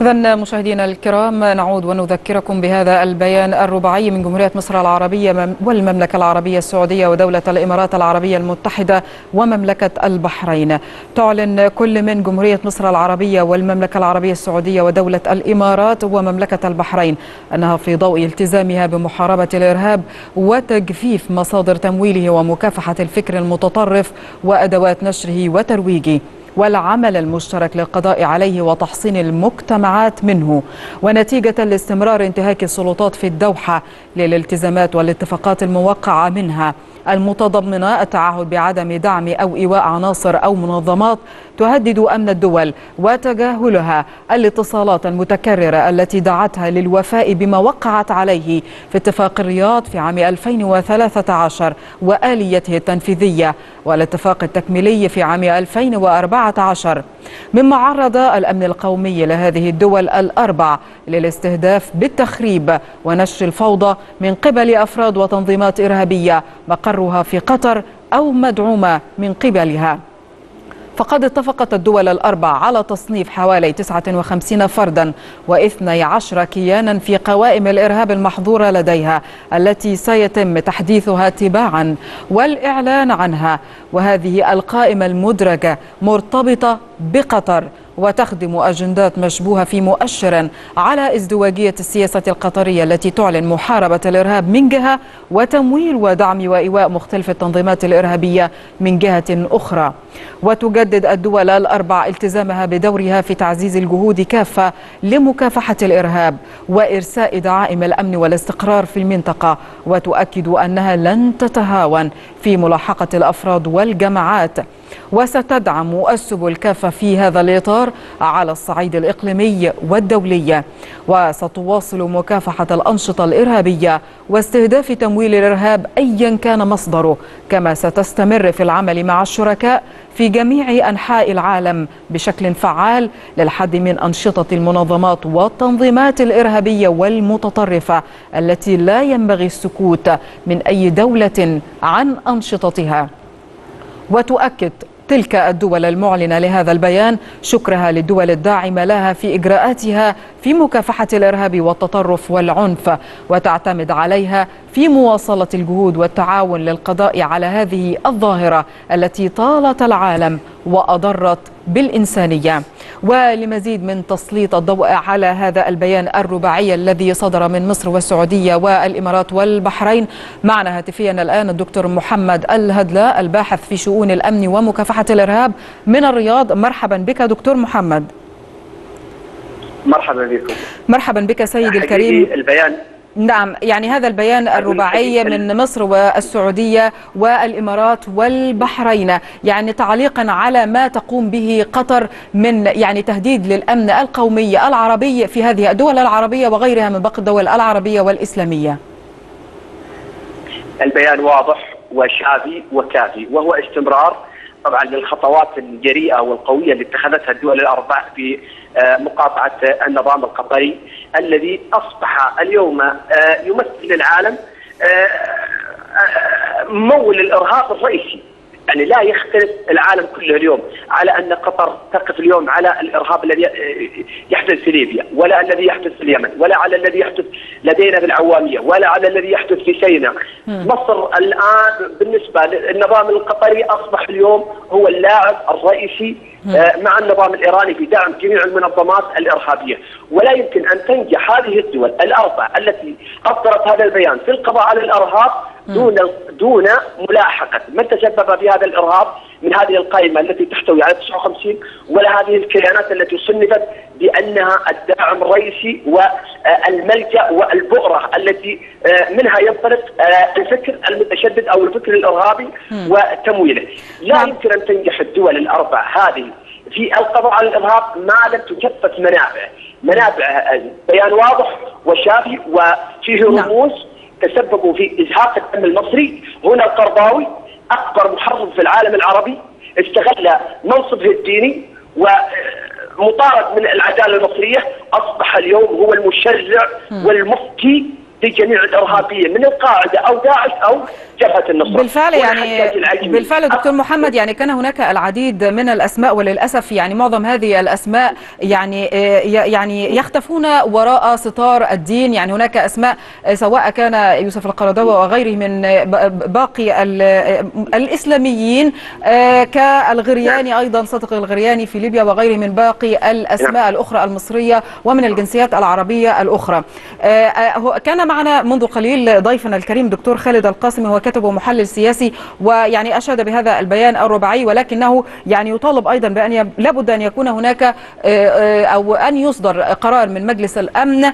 إذا مشاهدينا الكرام نعود ونذكركم بهذا البيان الرباعي من جمهورية مصر العربية والمملكة العربية السعودية ودولة الإمارات العربية المتحدة ومملكة البحرين. تعلن كل من جمهورية مصر العربية والمملكة العربية السعودية ودولة الإمارات ومملكة البحرين أنها في ضوء التزامها بمحاربة الإرهاب وتجفيف مصادر تمويله ومكافحة الفكر المتطرف وأدوات نشره وترويجه. والعمل المشترك للقضاء عليه وتحصين المجتمعات منه. ونتيجة لاستمرار انتهاك السلطات في الدوحة للالتزامات والاتفاقات الموقعة منها. المتضمنة التعهد بعدم دعم أو إيواء عناصر أو منظمات تهدد أمن الدول وتجاهلها. الاتصالات المتكررة التي دعتها للوفاء بما وقعت عليه في اتفاق الرياض في عام 2013 وآليته التنفيذية. والاتفاق التكميلي في عام 2014 مما عرض الأمن القومي لهذه الدول الأربع للاستهداف بالتخريب ونشر الفوضى من قبل أفراد وتنظيمات إرهابية مقرها في قطر أو مدعومة من قبلها. فقد اتفقت الدول الأربع على تصنيف حوالي 59 فردا و12 كيانا في قوائم الإرهاب المحظورة لديها التي سيتم تحديثها تباعا والإعلان عنها. وهذه القائمة المدرجة مرتبطة بقطر وتخدم أجندات مشبوهة في مؤشر على ازدواجية السياسة القطرية التي تعلن محاربة الإرهاب من جهة وتمويل ودعم وإيواء مختلف التنظيمات الإرهابية من جهة أخرى. وتجدد الدول الأربع التزامها بدورها في تعزيز الجهود كافة لمكافحة الإرهاب وإرساء دعائم الأمن والاستقرار في المنطقة. وتؤكد أنها لن تتهاون في ملاحقة الأفراد والجماعات. وستدعم السبل كافة في هذا الإطار على الصعيد الإقليمي والدولي. وستواصل مكافحة الأنشطة الإرهابية واستهداف تمويل الإرهاب أيا كان مصدره كما ستستمر في العمل مع الشركاء في جميع أنحاء العالم بشكل فعال للحد من أنشطة المنظمات والتنظيمات الإرهابية والمتطرفة التي لا ينبغي السكوت من أي دولة عن أنشطتها. وتؤكد تلك الدول المعلنة لهذا البيان شكرها للدول الداعمة لها في إجراءاتها في مكافحة الإرهاب والتطرف والعنف وتعتمد عليها في مواصلة الجهود والتعاون للقضاء على هذه الظاهرة التي طالت العالم وأضرت بالإنسانية. ولمزيد من تسليط الضوء على هذا البيان الرباعي الذي صدر من مصر والسعودية والإمارات والبحرين معنا هاتفيا الآن الدكتور محمد الهدلة الباحث في شؤون الأمن ومكافحة الإرهاب من الرياض. مرحبا بك دكتور محمد. مرحبا بكم. مرحبا بك سيدي الكريم. البيان. نعم يعني هذا البيان الرباعي من مصر والسعودية والإمارات والبحرين يعني تعليقا على ما تقوم به قطر من يعني تهديد للأمن القومي العربي في هذه الدول العربية وغيرها من باقي الدول العربية والإسلامية. البيان واضح وشافي وكافي وهو استمرار طبعا للخطوات الجريئة والقوية اللي اتخذتها الدول الأربع في مقاطعة النظام القطري الذي أصبح اليوم يمثل العالم ممول الارهاب الرئيسي. يعني لا يختلف العالم كله اليوم على أن قطر تقف اليوم على الإرهاب الذي يحدث في ليبيا ولا الذي يحدث في اليمن ولا على الذي يحدث لدينا في العوامية ولا على الذي يحدث في سيناء. مصر الآن بالنسبة للنظام القطري أصبح اليوم هو اللاعب الرئيسي مع النظام الإيراني في دعم جميع المنظمات الإرهابية، ولا يمكن أن تنجح هذه الدول الأربع التي أصدرت هذا البيان في القضاء على الإرهاب دون دون ملاحقة. من تسبب في هذا الإرهاب من هذه القائمة التي تحتوي على 59 ولا هذه الكيانات التي صنفت بأنها الداعم الرئيسي والملجأ والبؤرة التي منها ينطلق الفكر المتشدد أو الفكر الإرهابي وتمويله. لا يمكن أن تنجح الدول الأربع هذه في القضاء على الإرهاب ما لم تكفت منابعه، منابع بيان واضح وشافي وفيه رموز تسببوا في إزهاق الدم المصري، هنا القرضاوي أكبر محرض في العالم العربي استغل منصبه الديني ومطارد من العدالة المصرية. أصبح اليوم هو المشرع والمفتي لجميع الارهابيه من القاعدة أو داعش أو جبهة النصره بالفعل يعني بالفعل دكتور محمد يعني كان هناك العديد من الأسماء وللأسف يعني معظم هذه الأسماء يعني يعني يختفون وراء ستار الدين. يعني هناك أسماء سواء كان يوسف القرضاوي وغيره من باقي الإسلاميين كالغرياني أيضا صدق الغرياني في ليبيا وغيره من باقي الأسماء الأخرى المصرية ومن الجنسيات العربية الأخرى. كان معنا منذ قليل ضيفنا الكريم دكتور خالد القاسمي هو كاتب ومحلل سياسي ويعني أشاد بهذا البيان الرباعي ولكنه يعني يطالب أيضا بأن ي... لابد أن يكون هناك أو أن يصدر قرار من مجلس الأمن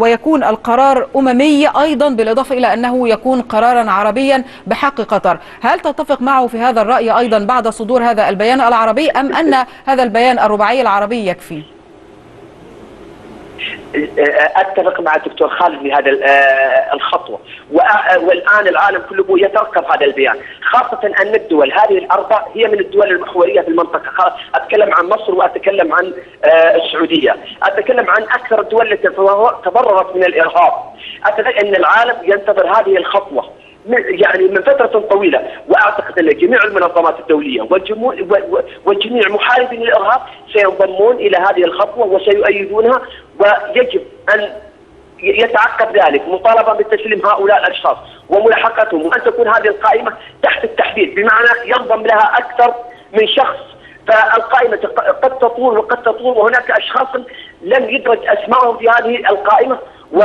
ويكون القرار أممي أيضا بالإضافة إلى أنه يكون قرارا عربيا بحق قطر، هل تتفق معه في هذا الرأي أيضا بعد صدور هذا البيان العربي أم أن هذا البيان الرباعي العربي يكفي؟ أتفق مع الدكتور خالد في هذا الخطوة. والآن العالم كله يترقب هذا البيان. خاصة أن الدول هذه الأربع هي من الدول المحورية في المنطقة. أتكلم عن مصر وأتكلم عن السعودية. أتكلم عن أكثر الدول التي تضررت من الإرهاب. أن العالم ينتظر هذه الخطوة. يعني من فترة طويلة. وأعتقد أن جميع المنظمات الدولية وجميع محاربين الإرهاب سينضمون إلى هذه الخطوة وسيؤيدونها ويجب أن يتعقب ذلك مطالبة بتسليم هؤلاء الأشخاص وملاحقتهم وأن تكون هذه القائمة تحت التحديد. بمعنى ينضم لها أكثر من شخص فالقائمة قد تطول وقد تطول وهناك أشخاص لم يدرج أسمائهم في هذه القائمة و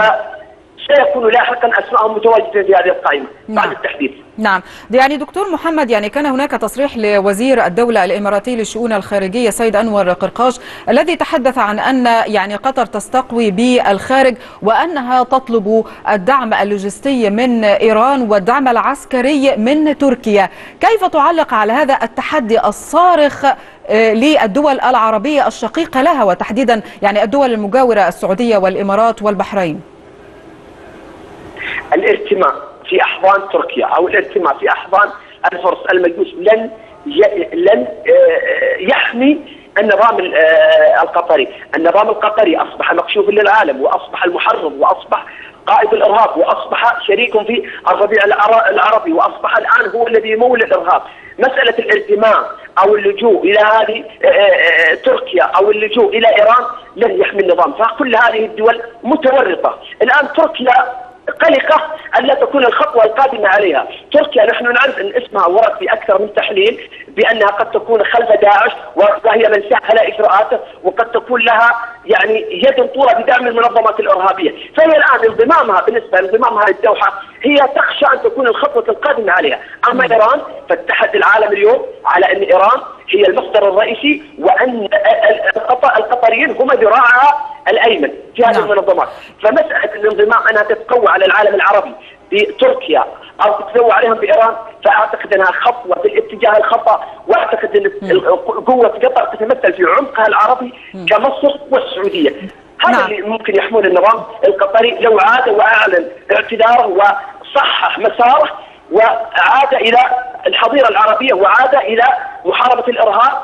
سيكون لاحقا اسمائهم متواجدة في هذه القائمة نعم. بعد التحديث. نعم، يعني دكتور محمد يعني كان هناك تصريح لوزير الدولة الإماراتي للشؤون الخارجية سيد أنور قرقاش الذي تحدث عن أن يعني قطر تستقوي بالخارج وأنها تطلب الدعم اللوجستي من إيران والدعم العسكري من تركيا، كيف تعلق على هذا التحدي الصارخ للدول العربية الشقيقة لها وتحديدا يعني الدول المجاورة السعودية والإمارات والبحرين؟ الارتماء في أحضان تركيا أو الارتماء في أحضان الفرس المجوس لن لن يحمي النظام القطري، النظام القطري أصبح مكشوفا للعالم وأصبح المحرم وأصبح قائد الإرهاب وأصبح شريك في الربيع العربي وأصبح الآن هو الذي يمول الإرهاب، مسألة الارتماء أو اللجوء إلى هذه تركيا أو اللجوء إلى إيران لن يحمي النظام، فكل هذه الدول متورطة، الآن تركيا قلقة أن لا تكون الخطوة القادمة عليها. تركيا نحن نعرف أن اسمها ورد في أكثر من تحليل بأنها قد تكون خلف داعش وهي من سهل إجراءاته وقد تكون لها يعني يد طولة بدعم المنظمات الإرهابية. فهي الآن انضمامها بالنسبة لانضمامها للدوحة هي تخشى أن تكون الخطوة القادمة عليها. أما إيران فاتحد العالم اليوم على أن إيران هي المصدر الرئيسي وأن القطريين هم ذراعها الأيمن في هذه نعم. المنظمات، فمسألة الانضمام أنها تتقوى على العالم العربي بتركيا أو تتقوى عليهم بإيران فأعتقد أنها خطوة في الاتجاه الخطأ وأعتقد أن قوه قطر تتمثل في عمقها العربي كمصر والسعودية. هذا نعم. اللي ممكن يحمون النظام القطري لو عاد وأعلن اعتذاره وصحح مساره وعاد إلى الحضيرة العربية وعاد إلى محاربة الإرهاب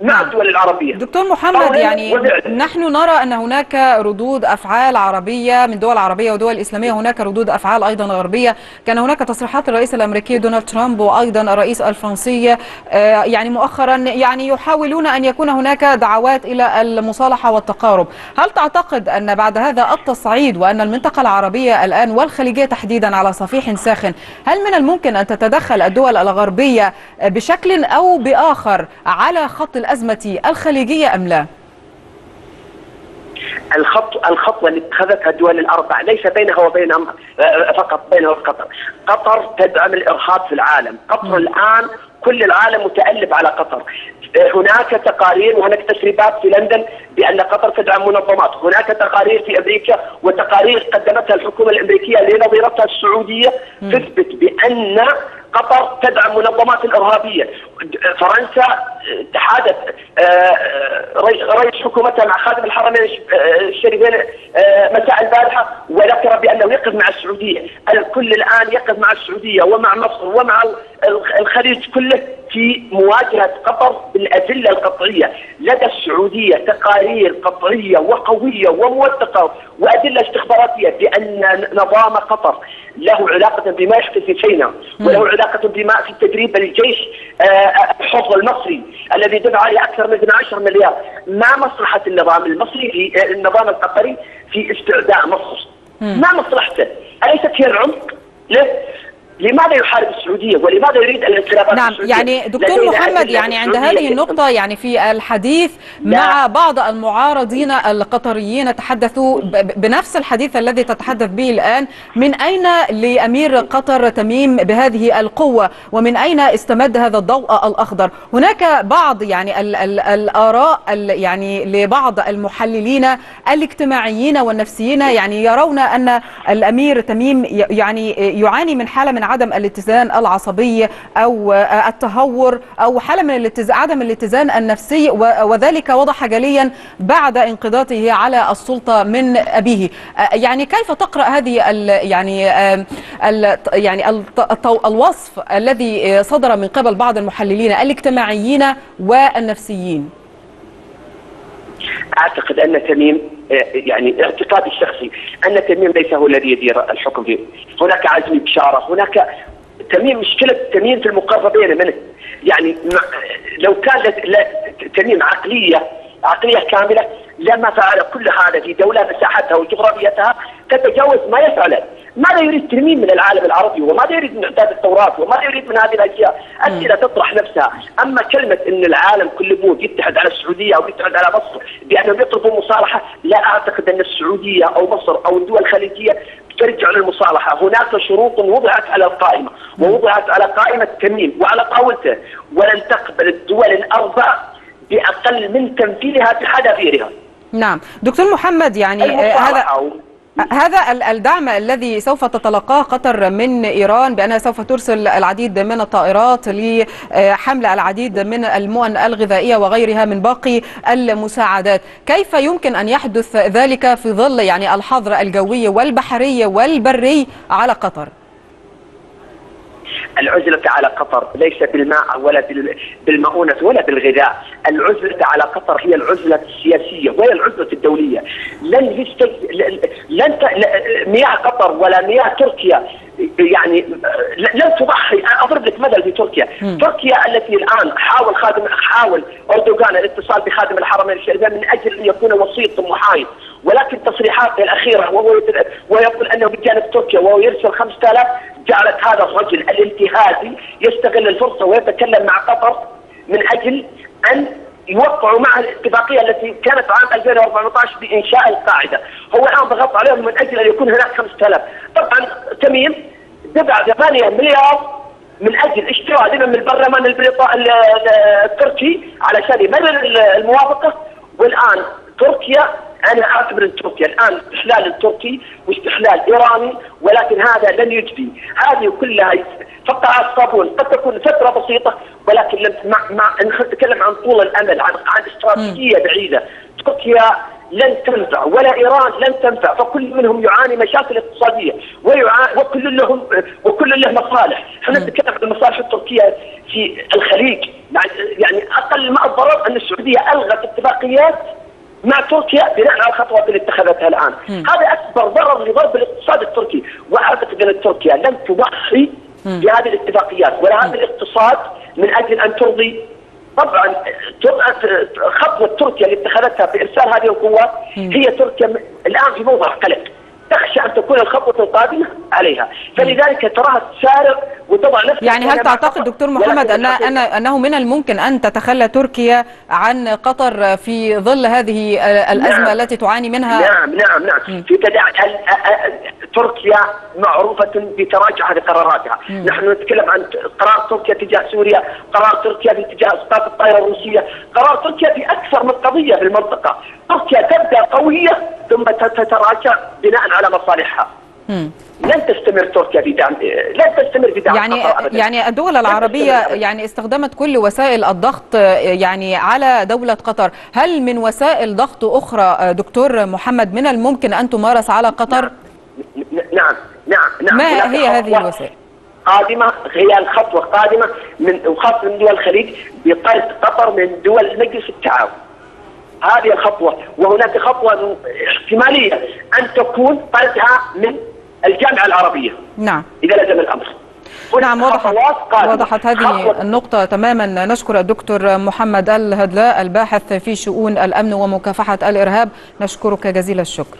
مع الدول العربية. دكتور محمد يعني نحن نرى أن هناك ردود أفعال عربية من دول عربية ودول إسلامية هناك ردود أفعال أيضا غربية. كان هناك تصريحات الرئيس الأمريكي دونالد ترامب وأيضا الرئيس الفرنسي يعني مؤخرا يعني يحاولون أن يكون هناك دعوات إلى المصالحة والتقارب. هل تعتقد أن بعد هذا التصعيد وأن المنطقة العربية الآن والخليجية تحديدا على صفيح ساخن هل من الممكن أن تتدخل الدول الغربية بشكل أو بآخر على خط الأزمة الخليجية أم لا؟ الخط الخطوة اللي اتخذتها الدول الأربع ليس بينها وبين فقط بينها وقطر، قطر. تدعم الإرهاب في العالم، قطر. الآن كل العالم متألب على قطر. هناك تقارير وهناك تسريبات في لندن بأن قطر تدعم منظمات. هناك تقارير في أمريكا وتقارير قدمتها الحكومة الأمريكية لنظيرتها السعودية تثبت بأن قطر تدعم منظمات الإرهابية. فرنسا تحادث رئيس حكومتها مع خادم الحرمين الشريفين مساء البارحة. وذكر بأنه يقف مع السعودية، الكل الآن يقف مع السعودية ومع مصر ومع الخليج كله. في مواجهة قطر بالأدلة القطعية، لدى السعودية تقارير قطعيه وقوية وموثقة وأدلة استخباراتية بأن نظام قطر له علاقة بما يحدث في سيناء وله علاقة بما في التدريب الجيش الحفظ المصري الذي دفع عليه أكثر من 12 مليار، ما مصلحة النظام المصري في النظام القطري في استعداء مصر؟ ما مصلحته؟ أليست هي العمق؟ له لماذا يحارب السعودية؟ ولماذا يريد الانقلابات نعم السعودية؟ يعني دكتور محمد يعني عند هذه النقطة يعني في الحديث مع بعض المعارضين القطريين تحدثوا بنفس الحديث الذي تتحدث به الآن. من أين لأمير قطر تميم بهذه القوة؟ ومن أين استمد هذا الضوء الأخضر؟ هناك بعض يعني ال ال الآراء ال يعني لبعض المحللين الاجتماعيين والنفسيين يعني يرون أن الأمير تميم يعني يعاني من حالة من عدم الاتزان العصبي أو التهور أو حالة من الاتزان عدم الاتزان النفسي وذلك وضح جليا بعد انقضاضه على السلطة من أبيه. يعني كيف تقرأ هذه يعني يعني الوصف الذي صدر من قبل بعض المحللين الاجتماعيين والنفسيين؟ أعتقد أن تميم يعني اعتقادي الشخصي أن تميم ليس هو الذي يدير الحكم فيه، هناك عزمي بشاره، هناك تميم مشكلة تميم في المقربين منه، يعني لو كان تميم عقلية عقلية كاملة لما فعل كل هذا في دولة مساحتها وجغرافيتها تتجاوز ما يفعله، ماذا يريد ترميم من العالم العربي؟ وماذا يريد من إعداد التوراة؟ وماذا يريد من هذه الأشياء؟ أسئلة تطرح نفسها، أما كلمة إن العالم كله بود يتحد على السعودية أو يتحد على مصر بأنهم يطلبوا مصالحة، لا أعتقد أن السعودية أو مصر أو الدول الخليجية ترجع للمصالحة، هناك شروط وضعت على القائمة ووضعت على قائمة تميم وعلى طاولته. ولن تقبل الدول الأربع بأقل من تنفيذها بحذافيرها. نعم، دكتور محمد يعني هذا هذا الدعم الذي سوف تتلقاه قطر من إيران بانها سوف ترسل العديد من الطائرات لحمل العديد من المؤن الغذائية وغيرها من باقي المساعدات، كيف يمكن أن يحدث ذلك في ظل يعني الحظر الجوي والبحري والبري على قطر؟ العزلة على قطر ليس بالماء ولا بالمؤونة ولا بالغذاء. العزلة على قطر هي العزلة السياسية وهي العزلة الدولية. لن يستج... لن ت... مياه قطر ولا مياه تركيا يعني لن تضحي. أضرب لك مثل في تركيا، م. تركيا التي الآن حاول خادم حاول أردوغان الاتصال بخادم الحرمين الشريفين من أجل أن يكون وسيط محايد، ولكن تصريحاته الأخيرة وهو ويقول أنه بجانب تركيا وهو يرسل 5000 جعلت هذا الرجل الانتهازي يستغل الفرصة ويتكلم مع قطر من أجل أن يوقعوا مع الاتفاقية التي كانت عام 2014 بإنشاء القاعدة، هو الآن ضغط عليهم من أجل أن يكون هناك 5000 طبعا تميم دفع 8 مليار من أجل اشتراء من البرلمان البريطاني التركي علشان يبرر الموافقة. والآن تركيا أنا أعتبر ان تركيا الآن استحلال التركي واستحلال إيراني ولكن هذا لن يجدي. هذه كلها فقط الصابون قد تكون فترة بسيطة ولكن لم مع مع نتكلم عن طول الأمل عن عن استراتيجية بعيدة. تركيا لن تنفع ولا إيران لن تنفع فكل منهم يعاني مشاكل اقتصادية ويعاني وكل لهم وكل له مصالح، إحنا نتكلم عن المصالح التركية في الخليج. يعني أقل ما الضرر أن السعودية ألغت اتفاقيات مع تركيا بناء على الخطوات اللي اتخذتها الآن، م. هذا أكبر ضرر لضرب الاقتصاد التركي، واعتقد ان تركيا لن تضحي بهذه الاتفاقيات ولا هذا الاقتصاد من أجل أن ترضي. طبعا خطوة تركيا اللي اتخذتها بإرسال هذه القوات هي تركيا الآن في موضع قلق. تخشى أن تكون الخطوة القادمة عليها، فلذلك تراها تسارع وتضع نفسها يعني هل تعتقد دكتور محمد ان ان أنه من الممكن أن تتخلى تركيا عن قطر في ظل هذه الأزمة نعم. التي تعاني منها؟ نعم نعم نعم. في تداعي تركيا معروفة بتراجع قراراتها، نحن نتكلم عن قرار تركيا تجاه سوريا، قرار تركيا في اتجاه اسقاط الطائرة الروسية، قرار تركيا في أكثر من قضية في المنطقة، تركيا تبدأ قوية ثم تتراجع بناء على مصالحها. لن تستمر تركيا في دعم لن تستمر في دعم يعني قطر أبدا. يعني الدول العربية يعني استخدمت كل وسائل الضغط يعني على دولة قطر. هل من وسائل ضغط أخرى دكتور محمد من الممكن أن تمارس على قطر؟ نعم. نعم. نعم. ما هناك هي هذه خطوة الوسائل؟ قادمة هي الخطوة قادمة من وخاصة من دول الخليج بطرد قطر من دول مجلس التعاون. هذه الخطوة وهناك خطوة احتمالية أن تكون طردها من الجامعة العربية. نعم. إذا لزم الأمر. نعم وضحت. وضحت هذه النقطة تماما. نشكر الدكتور محمد الهدلاء الباحث في شؤون الأمن ومكافحة الإرهاب. نشكرك جزيل الشكر.